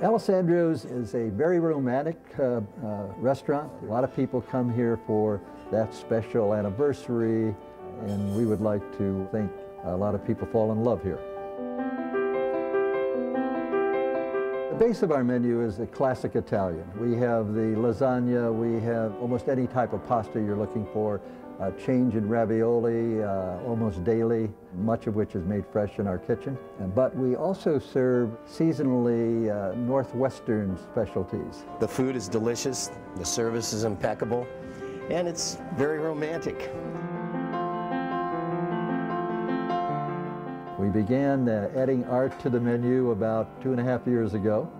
Alessandro's is a very romantic uh, uh, restaurant. A lot of people come here for that special anniversary, and we would like to think a lot of people fall in love here. The base of our menu is the classic Italian. We have the lasagna, we have almost any type of pasta you're looking for, change in ravioli uh, almost daily, much of which is made fresh in our kitchen. But we also serve seasonally uh, Northwestern specialties. The food is delicious, the service is impeccable, and it's very romantic. We began uh, adding art to the menu about two and a half years ago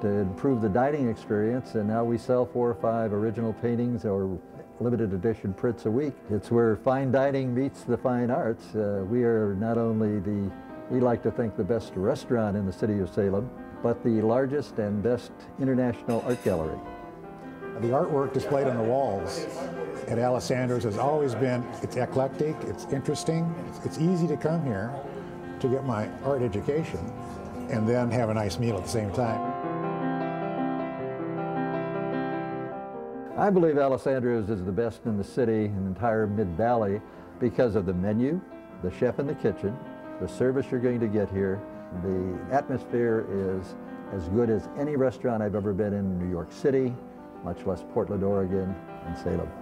to improve the dining experience, and now we sell four or five original paintings or limited edition prints a week. It's where fine dining meets the fine arts. Uh, we are not only the, we like to think the best restaurant in the city of Salem, but the largest and best international art gallery. The artwork displayed on the walls at Alessandro's has always been, it's eclectic, it's interesting, it's easy to come here to get my art education and then have a nice meal at the same time. I believe Alessandro's is the best in the city and the entire Mid-Valley because of the menu, the chef in the kitchen, the service you're going to get here. The atmosphere is as good as any restaurant I've ever been in New York City, much less Portland, Oregon, and Salem.